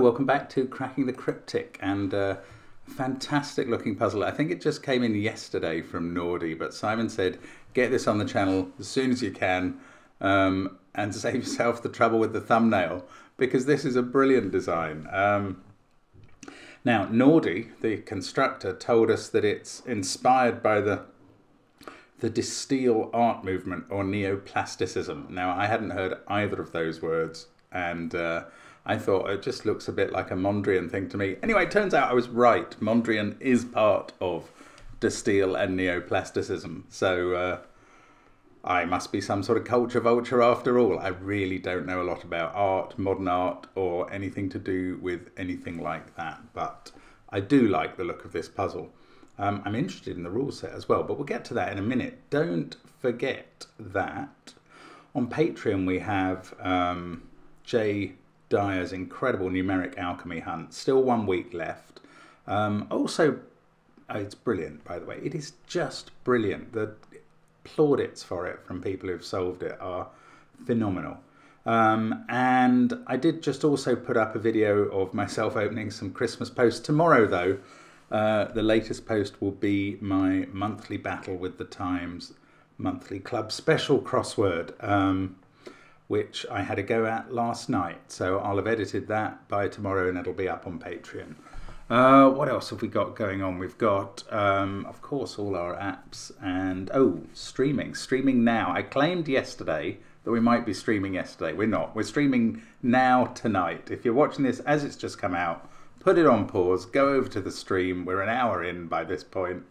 Welcome back to Cracking the Cryptic and uh, fantastic looking puzzle. I think it just came in yesterday from Nordy, but Simon said get this on the channel as soon as you can um, and save yourself the trouble with the thumbnail because this is a brilliant design. Um, now, Nordy, the constructor, told us that it's inspired by the the De Stijl art movement or neoplasticism. Now, I hadn't heard either of those words, and uh, I thought it just looks a bit like a Mondrian thing to me. Anyway, it turns out I was right. Mondrian is part of De Stijl and neoplasticism. So uh, I must be some sort of culture vulture after all. I really don't know a lot about art, modern art, or anything to do with anything like that. But I do like the look of this puzzle. Um, I'm interested in the rule set as well, but we'll get to that in a minute. Don't forget that on Patreon we have um, Jay Dyer's incredible numeric alchemy hunt. Still one week left. Um, also, oh, it's brilliant, by the way. It is just brilliant. The plaudits for it from people who've solved it are phenomenal. Um, and I did just also put up a video of myself opening some Christmas posts. Tomorrow, though, uh, the latest post will be my monthly battle with the Times monthly club special crossword, um, which I had a go at last night. So I'll have edited that by tomorrow and it'll be up on Patreon. Uh, what else have we got going on? We've got, um, of course, all our apps and, oh, streaming. Streaming now. I claimed yesterday that we might be streaming yesterday. We're not. We're streaming now tonight. If you're watching this as it's just come out, put it on pause, go over to the stream. We're an hour in by this point.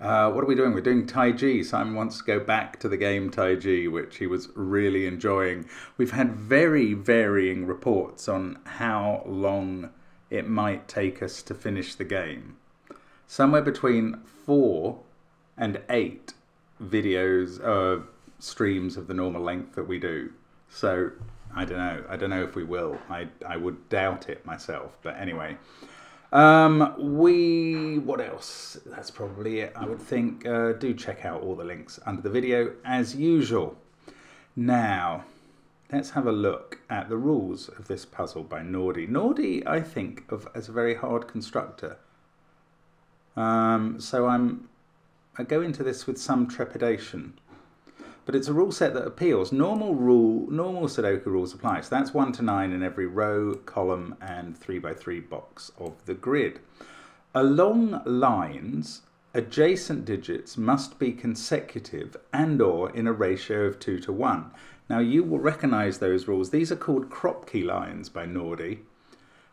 Uh, what are we doing? We're doing Taiji. Simon wants to go back to the game Taiji, which he was really enjoying. We've had very varying reports on how long it might take us to finish the game. Somewhere between four and eight videos, uh, streams of the normal length that we do. So I don't know. I don't know if we will. I I would doubt it myself. But anyway, um, we what else? That's probably it. I would think. Uh, do check out all the links under the video as usual. Now, let's have a look at the rules of this puzzle by Nordy. Nordy, I think of as a very hard constructor. Um, so I'm I go into this with some trepidation but it's a rule set that appeals. Normal rule, normal Sudoku rules apply. So that's one to nine in every row, column, and three by three box of the grid. Along lines, adjacent digits must be consecutive and or in a ratio of two to one. Now you will recognize those rules. These are called Kropki lines by Nordy.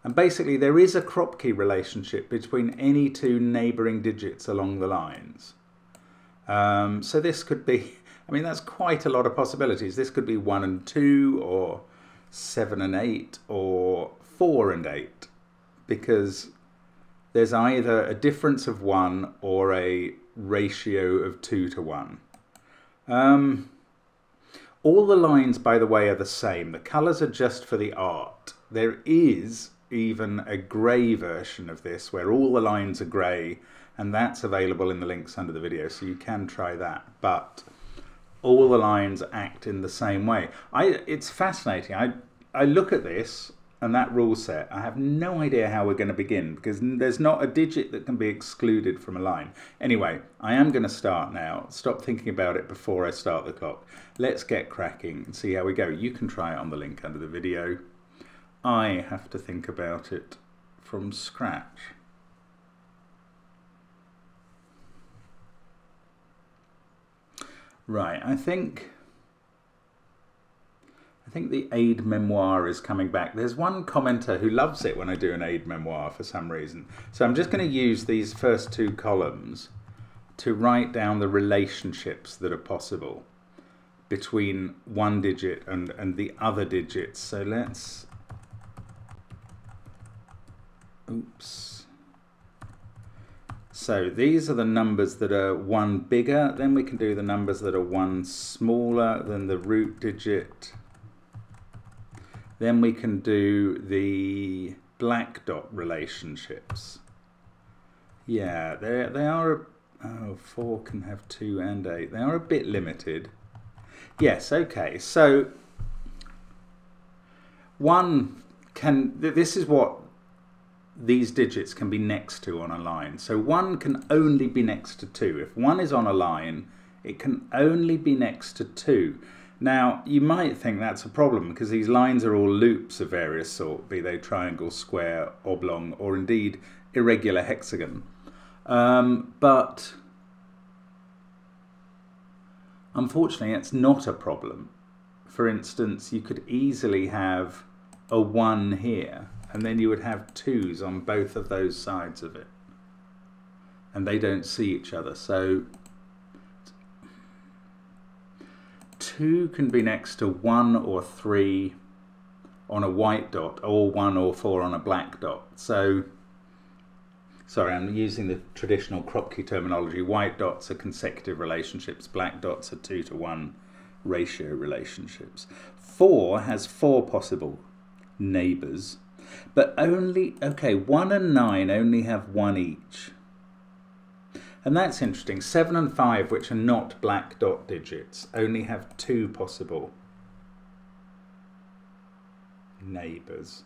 And basically there is a Kropki relationship between any two neighboring digits along the lines. Um, so this could be I mean, that's quite a lot of possibilities. This could be 1 and 2, or 7 and 8, or 4 and 8, because there's either a difference of 1 or a ratio of 2 to 1. Um, all the lines, by the way, are the same. The colours are just for the art. There is even a grey version of this where all the lines are grey and that's available in the links under the video so you can try that but all the lines act in the same way. I, it's fascinating. I, I look at this and that rule set, I have no idea how we're going to begin because there's not a digit that can be excluded from a line. Anyway, I am going to start now. Stop thinking about it before I start the clock. Let's get cracking and see how we go. You can try it on the link under the video. I have to think about it from scratch. Right, I think I think the aide memoire is coming back. There's one commenter who loves it when I do an aide memoire for some reason. So I'm just going to use these first two columns to write down the relationships that are possible between one digit and, and the other digits. So let's, oops. So these are the numbers that are one bigger. Then we can do the numbers that are one smaller than the root digit. Then we can do the black dot relationships. Yeah, they they are. Oh, four can have two and eight. They are a bit limited. Yes. Okay. So one can this is what these digits can be next to on a line. So 1 can only be next to 2. If 1 is on a line, it can only be next to 2. Now, you might think that's a problem because these lines are all loops of various sort, be they triangle, square, oblong, or indeed irregular hexagon. Um, but unfortunately, it's not a problem. For instance, you could easily have a 1 here and then you would have twos on both of those sides of it. And they don't see each other. So two can be next to one or three on a white dot or one or four on a black dot. So sorry I'm using the traditional Kropki terminology. White dots are consecutive relationships black dots are two to one ratio relationships. Four has four possible neighbors but only, okay, 1 and 9 only have one each. And that's interesting. 7 and 5, which are not black dot digits, only have two possible neighbours.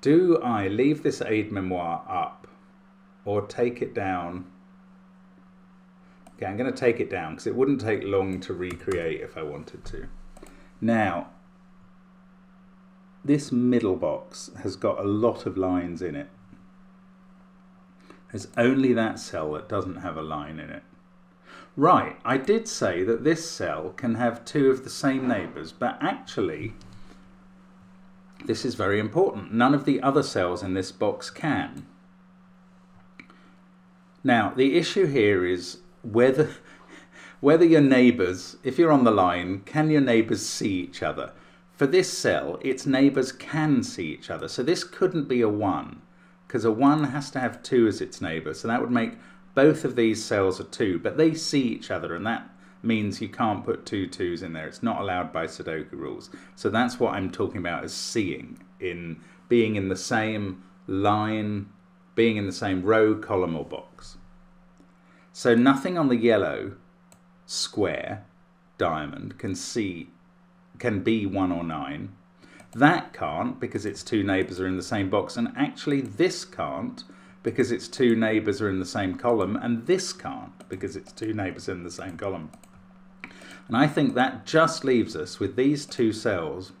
Do I leave this aide-memoire up or take it down? Okay, I'm going to take it down because it wouldn't take long to recreate if I wanted to. Now, this middle box has got a lot of lines in it. There's only that cell that doesn't have a line in it. Right, I did say that this cell can have two of the same neighbours, but actually, this is very important. None of the other cells in this box can. Now, the issue here is whether, whether your neighbours, if you're on the line, can your neighbours see each other? For this cell, its neighbours can see each other. So this couldn't be a 1, because a 1 has to have 2 as its neighbour. So that would make both of these cells a 2, but they see each other, and that means you can't put two 2's in there. It's not allowed by Sudoku rules. So that's what I'm talking about as seeing, in being in the same line, being in the same row, column, or box. So nothing on the yellow square diamond can see can be 1 or 9. That can't because its two neighbours are in the same box, and actually this can't because its two neighbours are in the same column, and this can't because its two neighbours in the same column. And I think that just leaves us with these two cells,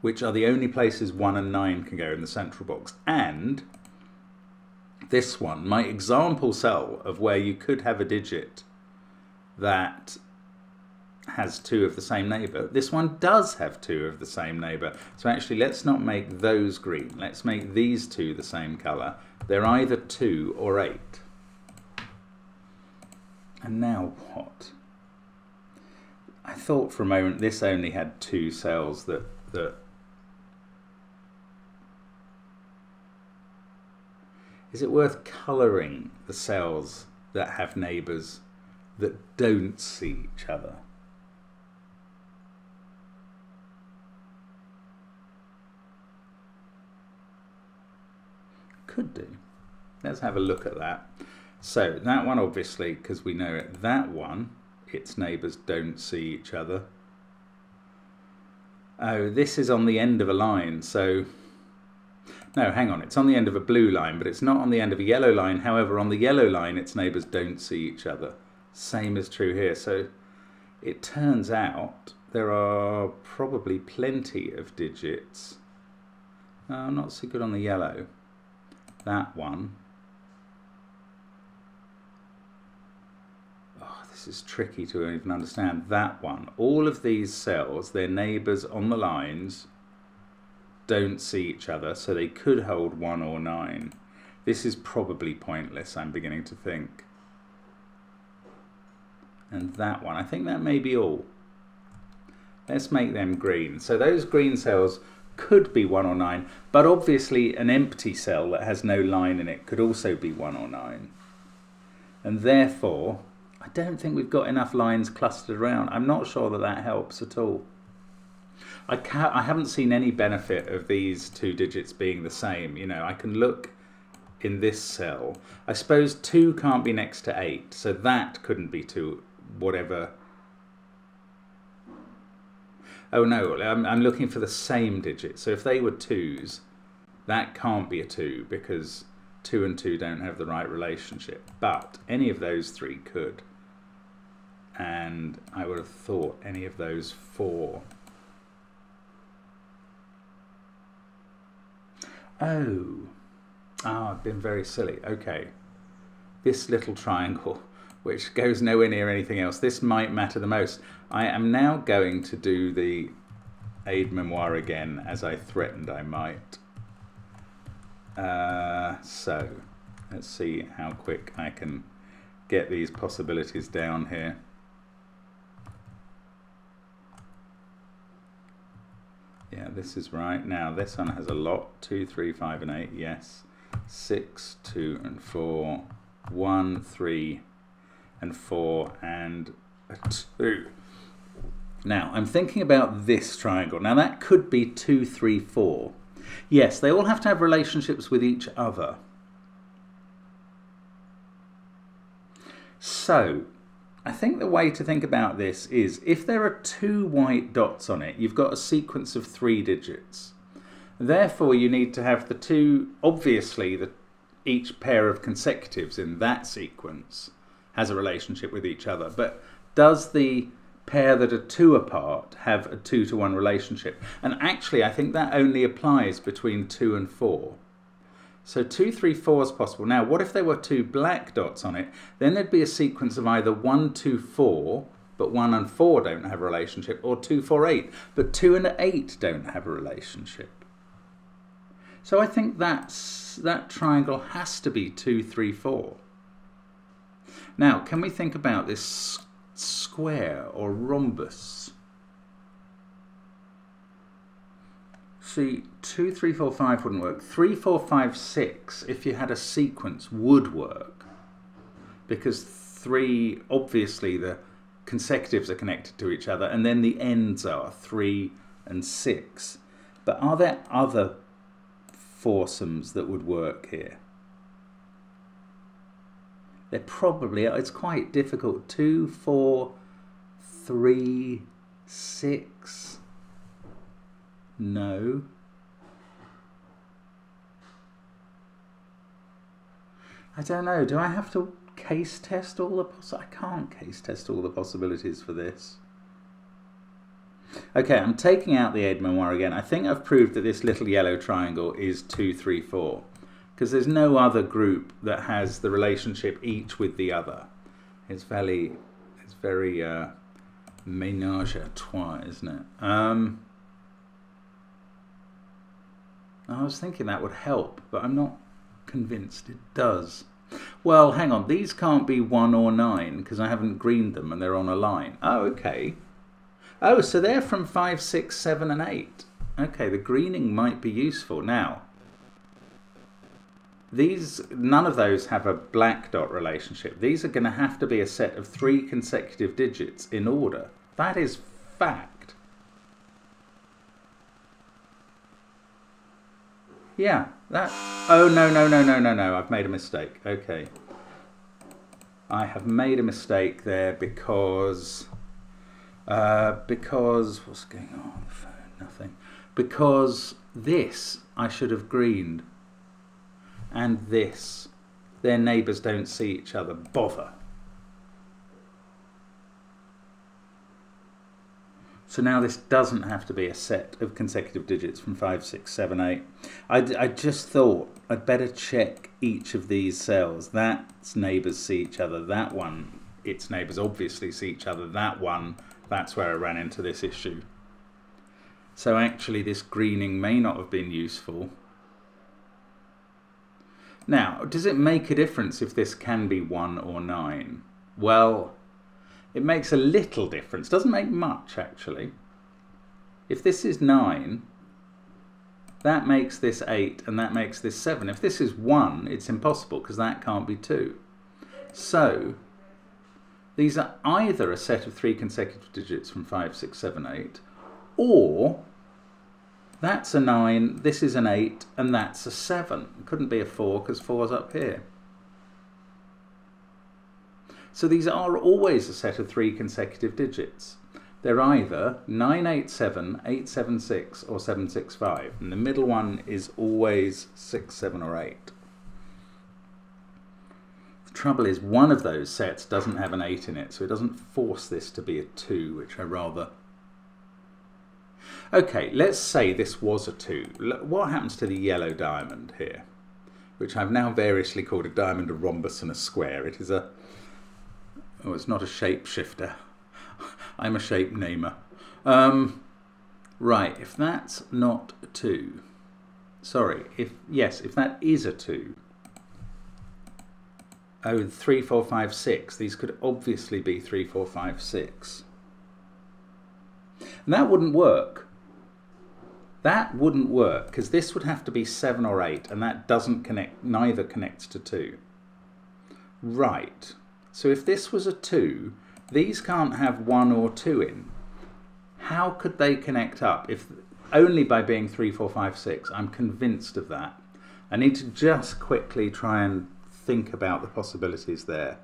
which are the only places 1 and 9 can go in the central box, and this one, my example cell of where you could have a digit that has two of the same neighbour. This one does have two of the same neighbour. So actually, let's not make those green. Let's make these two the same colour. They're either 2 or 8. And now what? I thought for a moment this only had two cells that, that Is it worth colouring the cells that have neighbours that don't see each other? Could do. Let's have a look at that. So that one obviously, because we know it, that one, its neighbours don't see each other. Oh, this is on the end of a line, so... No, hang on, it's on the end of a blue line, but it's not on the end of a yellow line. However, on the yellow line, its neighbours don't see each other. Same is true here. So it turns out there are probably plenty of digits. Oh, not so good on the yellow that one. Oh, this is tricky to even understand. That one. All of these cells, their neighbours on the lines, don't see each other, so they could hold 1 or 9. This is probably pointless, I'm beginning to think. And that one, I think that may be all. Let's make them green. So those green cells could be 1 or 9, but obviously an empty cell that has no line in it could also be 1 or 9. And therefore, I don't think we've got enough lines clustered around. I'm not sure that that helps at all. I, I haven't seen any benefit of these two digits being the same. You know, I can look in this cell. I suppose 2 can't be next to 8, so that couldn't be 2, whatever Oh no, I'm, I'm looking for the same digit. So if they were twos, that can't be a two because two and two don't have the right relationship. But any of those three could. And I would have thought any of those four. Oh, oh, I've been very silly. Okay. This little triangle, which goes nowhere near anything else, this might matter the most. I am now going to do the aide memoire again, as I threatened I might. Uh, so, let's see how quick I can get these possibilities down here. Yeah, this is right. Now, this one has a lot. 2, 3, 5, and 8, yes. 6, 2, and 4. 1, 3, and 4, and a 2. Now, I'm thinking about this triangle. Now, that could be two, three, four. Yes, they all have to have relationships with each other. So, I think the way to think about this is if there are two white dots on it, you've got a sequence of three digits. Therefore, you need to have the two, obviously, the, each pair of consecutives in that sequence has a relationship with each other. But does the pair that are two apart have a two to one relationship. And actually, I think that only applies between two and four. So two, three, four is possible. Now, what if there were two black dots on it? Then there'd be a sequence of either one, two, four, but one and four don't have a relationship, or two, four, eight, but two and eight don't have a relationship. So I think that's, that triangle has to be two, three, four. Now, can we think about this square or rhombus. See, 2, 3, 4, 5 wouldn't work. 3, 4, 5, 6, if you had a sequence, would work. Because 3, obviously the consecutives are connected to each other, and then the ends are 3 and 6. But are there other foursomes that would work here? They're probably, it's quite difficult. Two, four, three, six. No. I don't know. Do I have to case test all the poss I can't case test all the possibilities for this. Okay, I'm taking out the aide memoire again. I think I've proved that this little yellow triangle is 2, 3, 4 because there's no other group that has the relationship each with the other. It's very, it's very uh, ménage à trois, isn't it? Um, I was thinking that would help, but I'm not convinced it does. Well, hang on, these can't be 1 or 9 because I haven't greened them and they're on a line. Oh, okay. Oh, so they're from 5, 6, 7 and 8. Okay, the greening might be useful. Now, these none of those have a black dot relationship. These are going to have to be a set of three consecutive digits in order. That is fact. Yeah, that. Oh, no, no, no, no, no, no. I've made a mistake. Okay. I have made a mistake there because. Uh, because. What's going on? Nothing. Because this I should have greened and this. Their neighbours don't see each other. Bother. So now this doesn't have to be a set of consecutive digits from 5, 6, 7, 8. I, I just thought I'd better check each of these cells. That's neighbours see each other. That one, its neighbours obviously see each other. That one, that's where I ran into this issue. So actually this greening may not have been useful now, does it make a difference if this can be 1 or 9? Well, it makes a little difference. Doesn't make much, actually. If this is 9, that makes this 8 and that makes this 7. If this is 1, it's impossible because that can't be 2. So, these are either a set of three consecutive digits from 5, 6, 7, 8, or that's a 9, this is an 8, and that's a 7. It couldn't be a 4 because 4's up here. So these are always a set of three consecutive digits. They're either 987, 876 or 765 and the middle one is always 6, 7 or 8. The trouble is one of those sets doesn't have an 8 in it so it doesn't force this to be a 2 which I rather Okay, let's say this was a 2. What happens to the yellow diamond here? Which I've now variously called a diamond, a rhombus and a square. It is a... Oh, it's not a shapeshifter. I'm a shape namer. Um, right, if that's not a 2... Sorry, if yes, if that is a 2... Oh, 3, 4, 5, 6. These could obviously be 3, 4, 5, 6. And that wouldn't work that wouldn't work because this would have to be 7 or 8 and that doesn't connect, neither connects to 2. Right, so if this was a 2, these can't have 1 or 2 in. How could they connect up? If Only by being 3, 4, 5, 6. I'm convinced of that. I need to just quickly try and think about the possibilities there.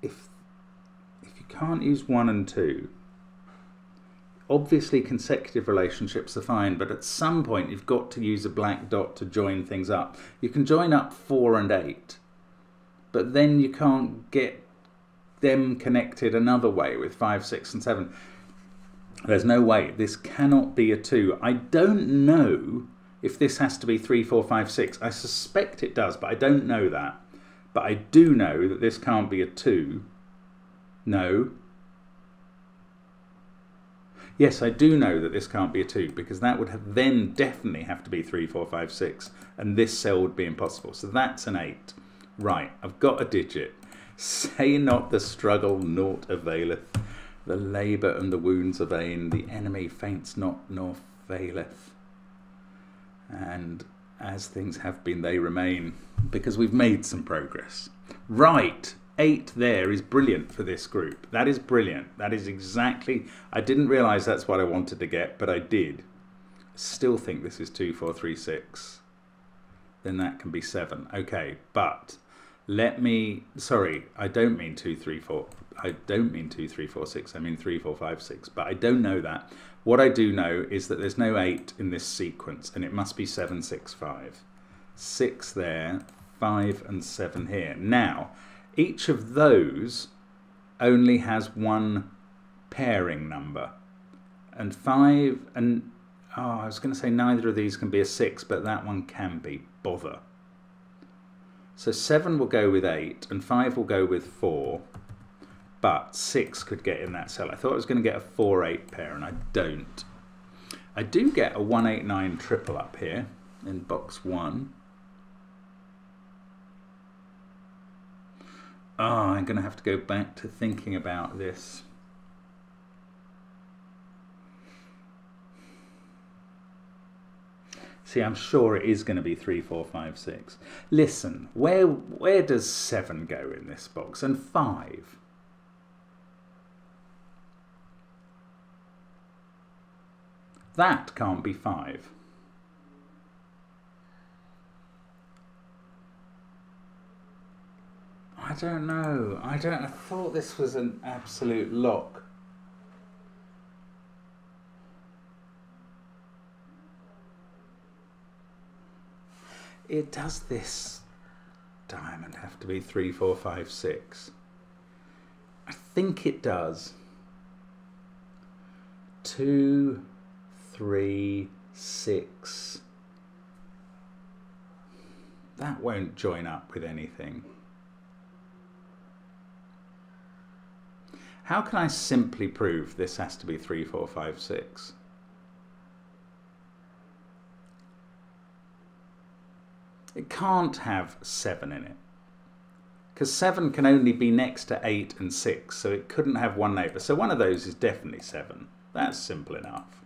If, if you can't use 1 and 2, obviously consecutive relationships are fine, but at some point you've got to use a black dot to join things up. You can join up 4 and 8, but then you can't get them connected another way with 5, 6 and 7. There's no way. This cannot be a 2. I don't know if this has to be 3, 4, 5, 6. I suspect it does, but I don't know that. But I do know that this can't be a 2. No, Yes, I do know that this can't be a 2 because that would have then definitely have to be 3, 4, 5, 6 and this cell would be impossible. So that's an 8. Right, I've got a digit. Say not the struggle naught availeth, the labour and the wounds are vain, the enemy faints not nor faileth. And as things have been, they remain because we've made some progress. Right, eight there is brilliant for this group. That is brilliant. That is exactly, I didn't realize that's what I wanted to get, but I did. Still think this is two, four, three, six. Then that can be seven. Okay, but let me, sorry, I don't mean two, three, four. I don't mean two, three, four, six. I mean three, four, five, six. But I don't know that. What I do know is that there's no eight in this sequence, and it must be seven, six, five. Six there, five, and seven here. Now, each of those only has one pairing number. And five, and oh, I was going to say neither of these can be a six, but that one can be. Bother. So seven will go with eight, and five will go with four, but six could get in that cell. I thought I was going to get a four eight pair, and I don't. I do get a one eight nine triple up here in box one. Oh, I'm going to have to go back to thinking about this. See, I'm sure it is going to be 3, 4, 5, 6. Listen, where, where does 7 go in this box? And 5? That can't be 5. I don't know. I don't. I thought this was an absolute lock. It does this diamond have to be three, four, five, six? I think it does. Two, three, six. That won't join up with anything. How can I simply prove this has to be 3, 4, 5, 6? It can't have 7 in it. Because 7 can only be next to 8 and 6, so it couldn't have one neighbour. So one of those is definitely 7. That's simple enough.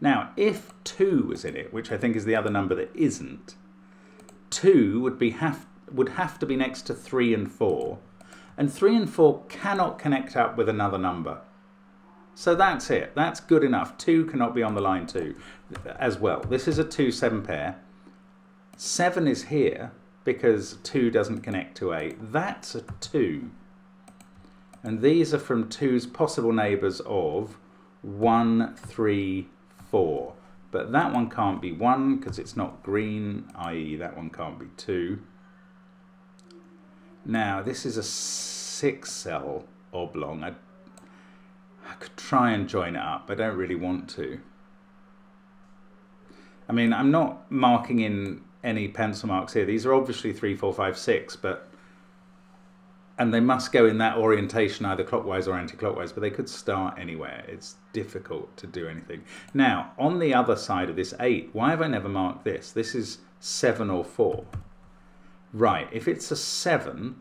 Now, if 2 was in it, which I think is the other number that isn't, 2 would, be have, would have to be next to 3 and 4, and 3 and 4 cannot connect up with another number. So that's it. That's good enough. 2 cannot be on the line 2 as well. This is a 2-7 pair. 7 is here because 2 doesn't connect to 8. That's a 2. And these are from 2's possible neighbours of 1, 3, 4. But that one can't be 1 because it's not green, i.e. that one can't be 2. Now, this is a 6 cell oblong. I, I could try and join it up. But I don't really want to. I mean, I'm not marking in any pencil marks here. These are obviously 3, 4, 5, 6, but and they must go in that orientation either clockwise or anti-clockwise but they could start anywhere it's difficult to do anything now on the other side of this 8 why have I never marked this this is 7 or 4 right if it's a 7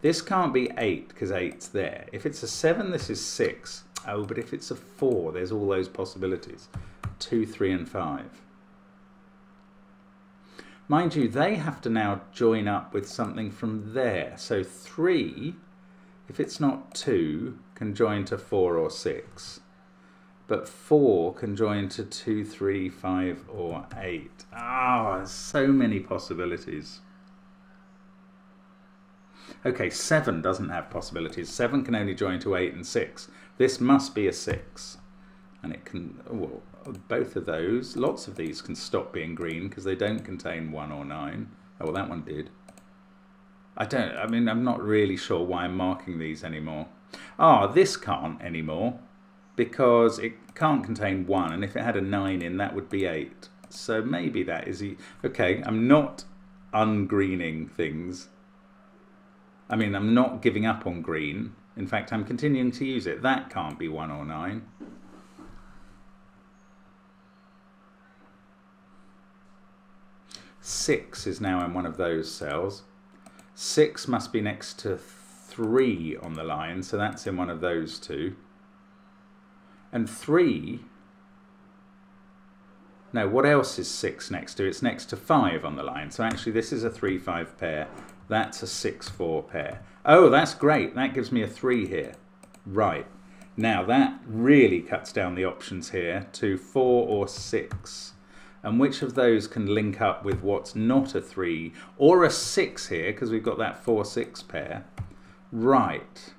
this can't be 8 because 8's there if it's a 7 this is 6 oh but if it's a 4 there's all those possibilities 2 3 and 5 Mind you, they have to now join up with something from there. So 3, if it's not 2, can join to 4 or 6. But 4 can join to 2, 3, 5 or 8. Ah, oh, so many possibilities. Okay, 7 doesn't have possibilities. 7 can only join to 8 and 6. This must be a 6. And it can, well, both of those, lots of these can stop being green because they don't contain 1 or 9. Oh, well, that one did. I don't, I mean, I'm not really sure why I'm marking these anymore. Ah, this can't anymore because it can't contain 1, and if it had a 9 in, that would be 8. So maybe that is... E okay, I'm not ungreening things. I mean, I'm not giving up on green. In fact, I'm continuing to use it. That can't be 1 or 9. 6 is now in one of those cells. 6 must be next to 3 on the line, so that's in one of those two. And 3, no, what else is 6 next to? It's next to 5 on the line, so actually this is a 3-5 pair. That's a 6-4 pair. Oh, that's great. That gives me a 3 here. Right. Now that really cuts down the options here to 4 or 6 and which of those can link up with what's not a 3 or a 6 here because we've got that 4-6 pair. Right.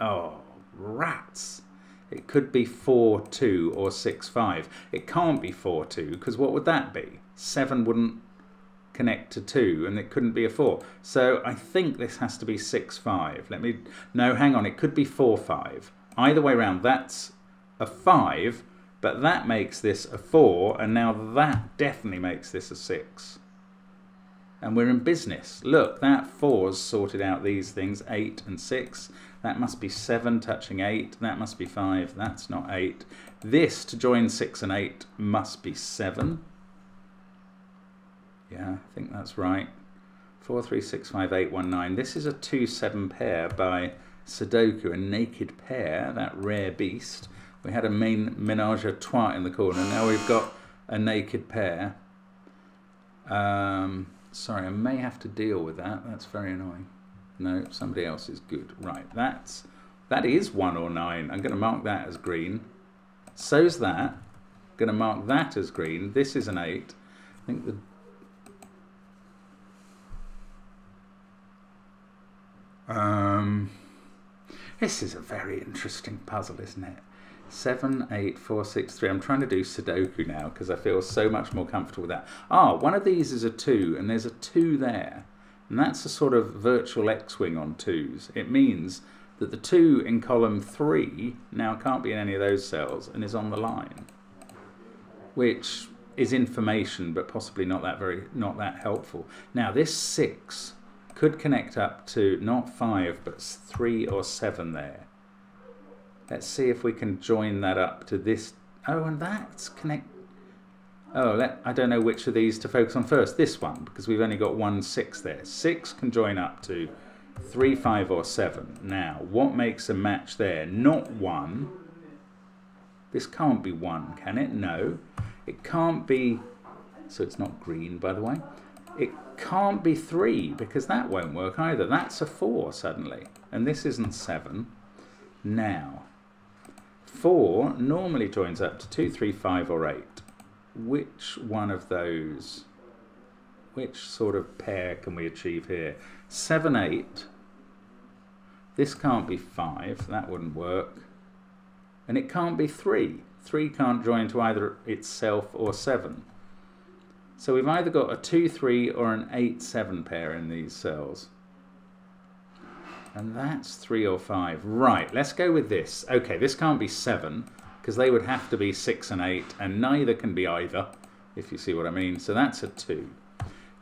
Oh, rats. It could be 4-2 or 6-5. It can't be 4-2 because what would that be? 7 wouldn't connect to 2 and it couldn't be a 4. So I think this has to be 6-5. Let me... No, hang on. It could be 4-5. Either way around, that's a 5 but that makes this a 4, and now that definitely makes this a 6. And we're in business. Look, that 4's sorted out these things, 8 and 6. That must be 7 touching 8. That must be 5. That's not 8. This, to join 6 and 8, must be 7. Yeah, I think that's right. 4, 3, 6, 5, 8, 1, 9. This is a 2-7 pair by Sudoku, a naked pair, that rare beast. We had a main menage a trois in the corner. Now we've got a naked pair. Um, sorry, I may have to deal with that. That's very annoying. No, somebody else is good. Right, that's that is one or nine. I'm going to mark that as green. So's that. I'm Going to mark that as green. This is an eight. I think the Um, this is a very interesting puzzle, isn't it? Seven, eight, four, six, three. I'm trying to do Sudoku now because I feel so much more comfortable with that. Ah, one of these is a two, and there's a two there. And that's a sort of virtual X-wing on twos. It means that the two in column three now can't be in any of those cells and is on the line, which is information, but possibly not that very not that helpful. Now this six could connect up to not five, but three or seven there. Let's see if we can join that up to this. Oh, and that's connect. Oh, let, I don't know which of these to focus on first. This one, because we've only got one six there. Six can join up to three, five, or seven. Now, what makes a match there? Not one. This can't be one, can it? No. It can't be, so it's not green, by the way. It can't be three, because that won't work either. That's a four, suddenly. And this isn't seven. Now, 4 normally joins up to 2, 3, 5 or 8. Which one of those, which sort of pair can we achieve here? 7, 8. This can't be 5, that wouldn't work. And it can't be 3. 3 can't join to either itself or 7. So we've either got a 2-3 or an 8-7 pair in these cells. And that's 3 or 5. Right, let's go with this. Okay, this can't be 7 because they would have to be 6 and 8 and neither can be either, if you see what I mean. So that's a 2.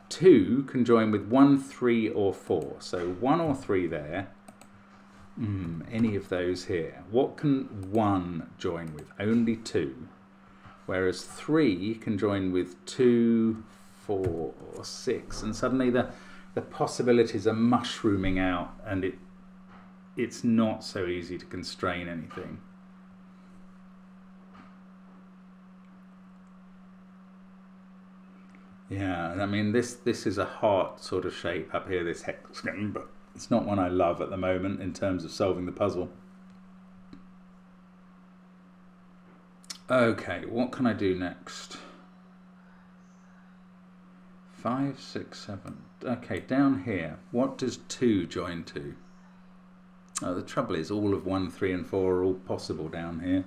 2 can join with 1, 3 or 4. So 1 or 3 there. Mm, any of those here. What can 1 join with? Only 2 whereas 3 can join with 2, 4 or 6 and suddenly the, the possibilities are mushrooming out and it it's not so easy to constrain anything. Yeah, I mean this this is a heart sort of shape up here, this hexagon, but it's not one I love at the moment in terms of solving the puzzle. Okay, what can I do next? Five, six, seven. Okay, down here, what does two join to? Oh, the trouble is all of one, three and four are all possible down here.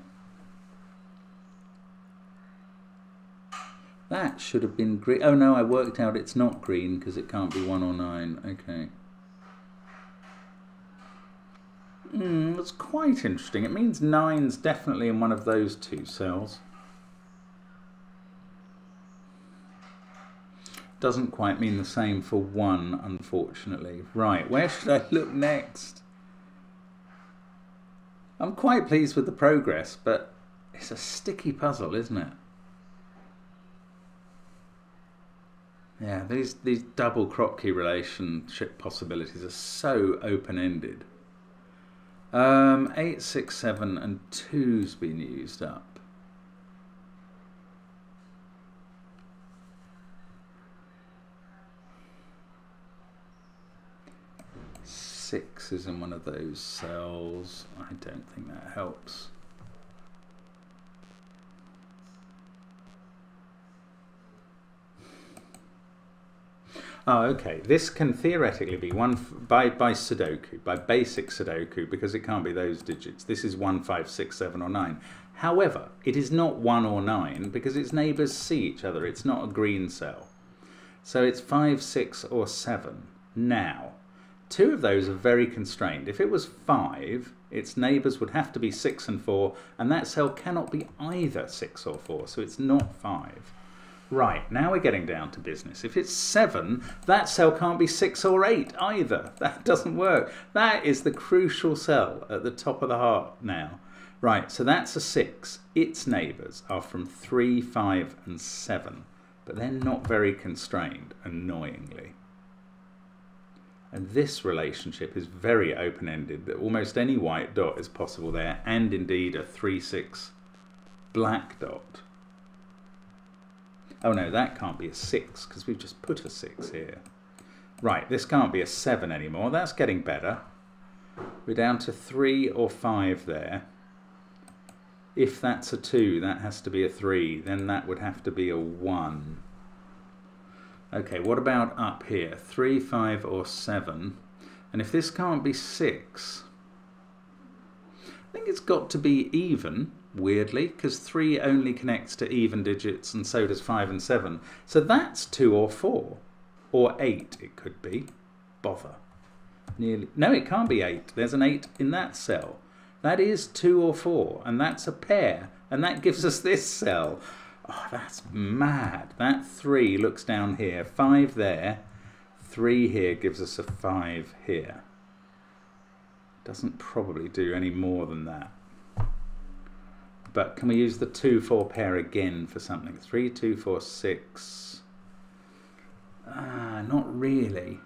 That should have been green. Oh no, I worked out it's not green because it can't be one or nine. Okay. Mm, that's quite interesting. It means nine's definitely in one of those two cells. Doesn't quite mean the same for one, unfortunately. Right, where should I look next? I'm quite pleased with the progress, but it's a sticky puzzle, isn't it? Yeah, these, these double Kropki relationship possibilities are so open-ended. Um, 8, 6, 7 and 2's been used up. Six is in one of those cells. I don't think that helps. Oh, okay. This can theoretically be one by by Sudoku, by basic Sudoku, because it can't be those digits. This is one, five, six, seven, or nine. However, it is not one or nine because its neighbours see each other. It's not a green cell, so it's five, six, or seven. Now, two of those are very constrained. If it was five, its neighbours would have to be six and four, and that cell cannot be either six or four, so it's not five. Right, now we're getting down to business. If it's 7, that cell can't be 6 or 8 either. That doesn't work. That is the crucial cell at the top of the heart now. Right, so that's a 6. Its neighbours are from 3, 5 and 7. But they're not very constrained, annoyingly. And this relationship is very open-ended, that almost any white dot is possible there, and indeed a 3-6 black dot. Oh no, that can't be a 6 because we've just put a 6 here. Right, this can't be a 7 anymore. That's getting better. We're down to 3 or 5 there. If that's a 2, that has to be a 3. Then that would have to be a 1. Okay, what about up here? 3, 5 or 7. And if this can't be 6, I think it's got to be even weirdly, because 3 only connects to even digits and so does 5 and 7. So that's 2 or 4. Or 8 it could be. Bother. Nearly. No, it can't be 8. There's an 8 in that cell. That is 2 or 4, and that's a pair. And that gives us this cell. Oh, that's mad. That 3 looks down here. 5 there. 3 here gives us a 5 here. Doesn't probably do any more than that. But can we use the 2, 4 pair again for something? 3, 2, 4, 6. Ah, not really.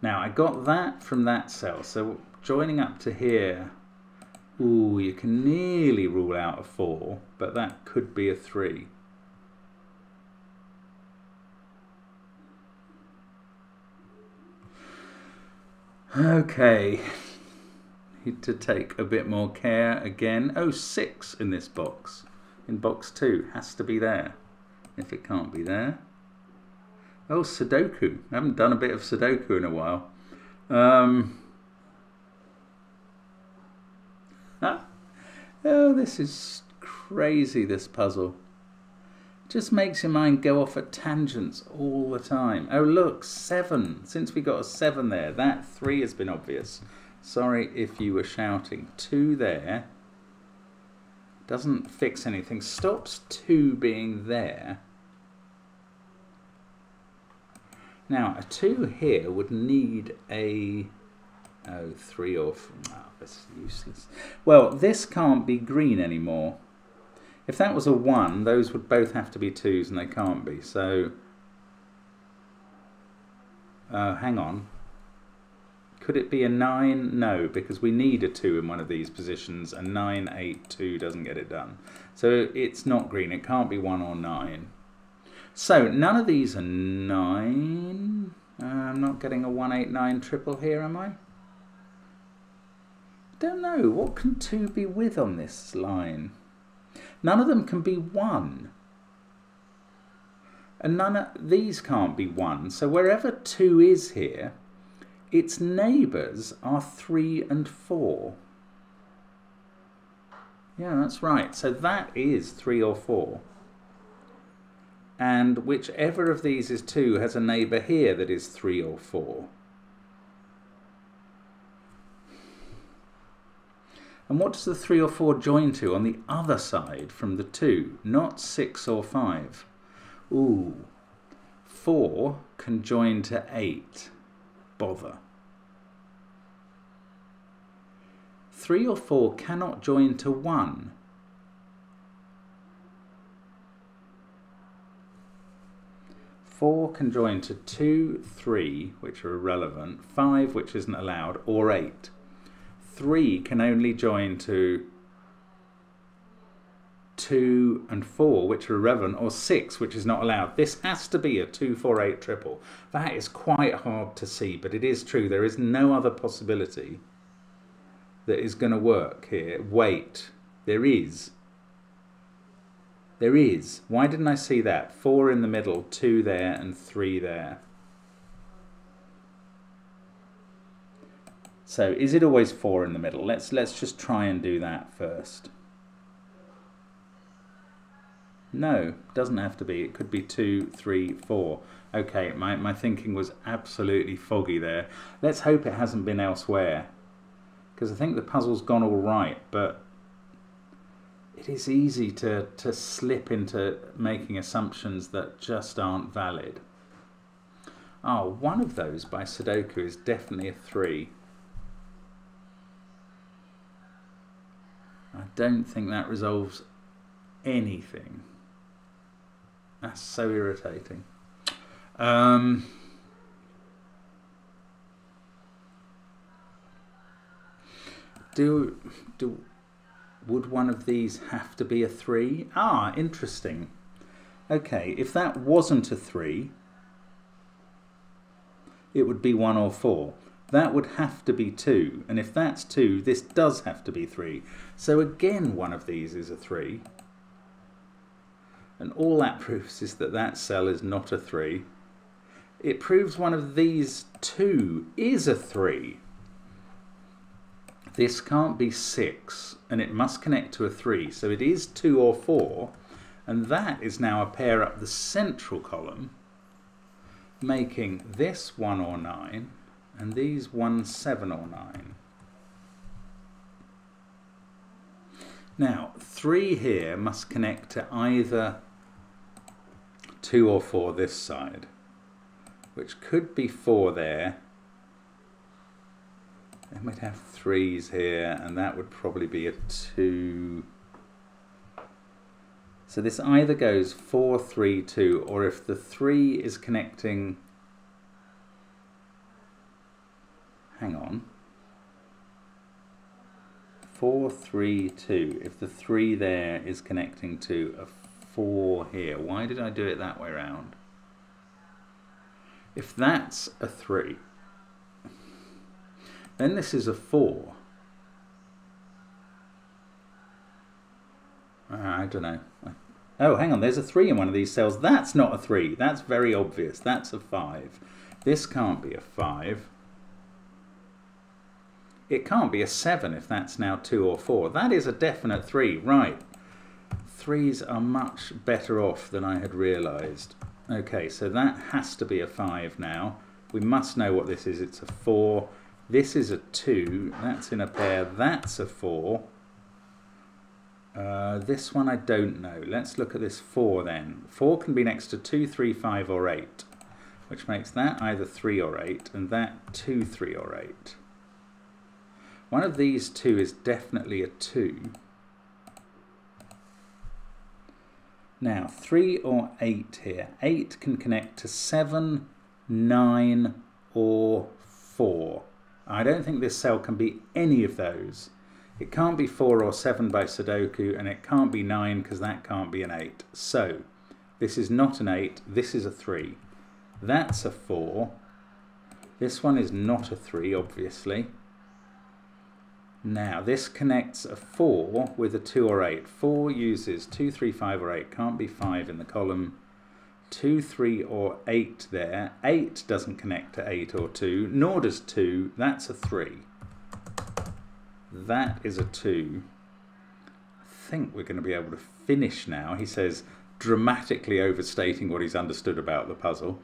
Now, I got that from that cell. So joining up to here, ooh, you can nearly rule out a 4, but that could be a 3. Okay, to take a bit more care again. Oh, six in this box. In box two. Has to be there. If it can't be there. Oh, Sudoku. I haven't done a bit of Sudoku in a while. Um, ah, oh, this is crazy, this puzzle. Just makes your mind go off at tangents all the time. Oh, look, seven. Since we got a seven there, that three has been obvious. Sorry if you were shouting. Two there. Doesn't fix anything. Stops two being there. Now, a 2 here would need a... oh, three 3 or... Oh, that's useless. Well, this can't be green anymore. If that was a 1, those would both have to be 2s, and they can't be. So... Uh, hang on. Could it be a 9? No, because we need a 2 in one of these positions, and 9, 8, 2 doesn't get it done. So it's not green. It can't be 1 or 9. So none of these are 9. Uh, I'm not getting a 189 triple here, am I? Don't know. What can 2 be with on this line? None of them can be 1. And none of these can't be 1. So wherever 2 is here, its neighbours are 3 and 4. Yeah, that's right. So that is 3 or 4 and whichever of these is 2 has a neighbour here that is 3 or 4. And what does the 3 or 4 join to on the other side from the 2? Not 6 or 5. Ooh, 4 can join to 8. Bother. 3 or 4 cannot join to 1. 4 can join to 2, 3, which are irrelevant, 5, which isn't allowed, or 8. 3 can only join to 2 and 4, which are irrelevant, or 6, which is not allowed. This has to be a 2, 4, 8 triple. That is quite hard to see, but it is true. There is no other possibility that is going to work here. Wait, there is. There is. Why didn't I see that? Four in the middle, two there, and three there. So is it always four in the middle? Let's let's just try and do that first. No, doesn't have to be. It could be two, three, four. Okay, my, my thinking was absolutely foggy there. Let's hope it hasn't been elsewhere. Because I think the puzzle's gone all right, but it is easy to, to slip into making assumptions that just aren't valid. Oh, one of those by Sudoku is definitely a 3. I don't think that resolves anything. That's so irritating. Um, do do would one of these have to be a 3? Ah, interesting. Okay, if that wasn't a 3, it would be 1 or 4. That would have to be 2, and if that's 2, this does have to be 3. So again, one of these is a 3. And all that proves is that that cell is not a 3. It proves one of these two is a 3. This can't be 6, and it must connect to a 3. So it is 2 or 4, and that is now a pair up the central column, making this 1 or 9, and these 1, 7 or 9. Now, 3 here must connect to either 2 or 4 this side, which could be 4 there, then we'd have threes here, and that would probably be a two. So this either goes four, three, two, or if the three is connecting, hang on, four, three, two. If the three there is connecting to a four here, why did I do it that way around? If that's a three, then this is a 4. Uh, I don't know. Oh, hang on, there's a 3 in one of these cells. That's not a 3. That's very obvious. That's a 5. This can't be a 5. It can't be a 7 if that's now 2 or 4. That is a definite 3, right. Threes are much better off than I had realised. Okay, so that has to be a 5 now. We must know what this is. It's a 4. This is a 2. That's in a pair. That's a 4. Uh, this one I don't know. Let's look at this 4 then. 4 can be next to two, three, five, or 8, which makes that either 3 or 8 and that 2, 3 or 8. One of these two is definitely a 2. Now, 3 or 8 here. 8 can connect to 7, 9 or 4. I don't think this cell can be any of those. It can't be 4 or 7 by Sudoku, and it can't be 9 because that can't be an 8. So, this is not an 8, this is a 3. That's a 4. This one is not a 3, obviously. Now, this connects a 4 with a 2 or 8. 4 uses 2, 3, 5 or 8. Can't be 5 in the column. 2, 3 or 8 there. 8 doesn't connect to 8 or 2, nor does 2. That's a 3. That is a 2. I think we're going to be able to finish now. He says, dramatically overstating what he's understood about the puzzle.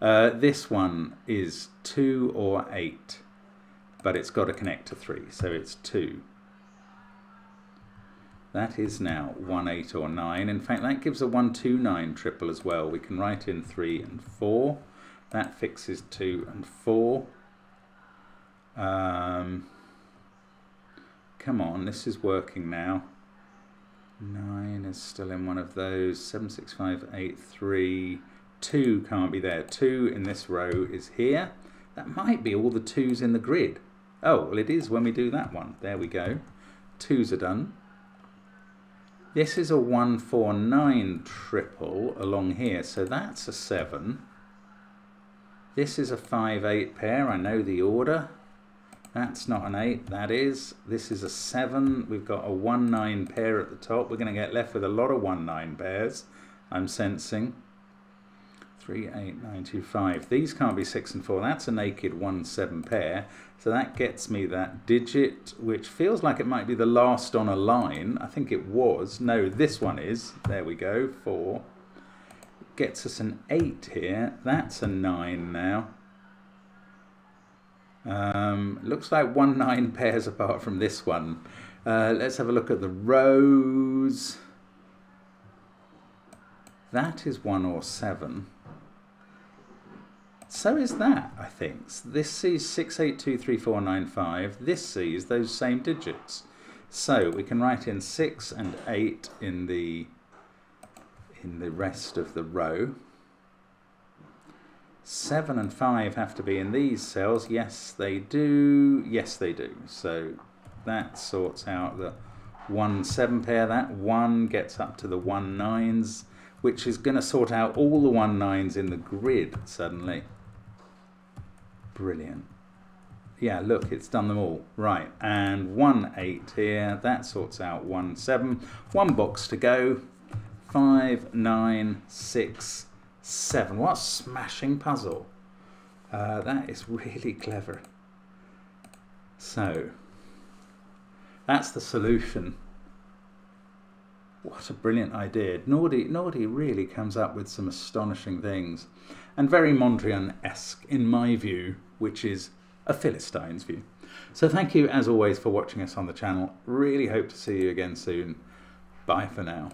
Uh, this one is 2 or 8, but it's got to connect to 3, so it's 2. That is now 1, 8 or 9. In fact, that gives a 1, 2, 9 triple as well. We can write in 3 and 4. That fixes 2 and 4. Um, Come on, this is working now. 9 is still in one of those. 7, 6, 5, 8, 3. 2 can't be there. 2 in this row is here. That might be all the 2s in the grid. Oh, well it is when we do that one. There we go. 2s are done. This is a 149 triple along here, so that's a 7. This is a 5, 8 pair. I know the order. That's not an 8, that is. This is a 7. We've got a 1 9 pair at the top. We're going to get left with a lot of 1 9 pairs, I'm sensing. 3, 8, 9, 2, 5. These can't be 6 and 4. That's a naked 1 7 pair. So that gets me that digit, which feels like it might be the last on a line. I think it was. No, this one is. There we go, 4. Gets us an 8 here. That's a 9 now. Um, looks like one nine pairs apart from this one. Uh, let's have a look at the rows. That is one or seven. So is that, I think. This sees 682345. This sees those same digits. So we can write in 6 and 8 in the in the rest of the row. 7 and 5 have to be in these cells. Yes, they do. Yes, they do. So that sorts out the 1 7 pair. That 1 gets up to the 1 9s, which is going to sort out all the 1 9s in the grid suddenly. Brilliant. Yeah, look, it's done them all. Right, and 1 8 here. That sorts out 1 7. One box to go. 5, 9, 6, Seven. What a smashing puzzle. Uh, that is really clever. So, that's the solution. What a brilliant idea. Nordy, Nordy really comes up with some astonishing things. And very Mondrian-esque, in my view, which is a Philistine's view. So thank you, as always, for watching us on the channel. Really hope to see you again soon. Bye for now.